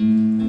Mm-hmm.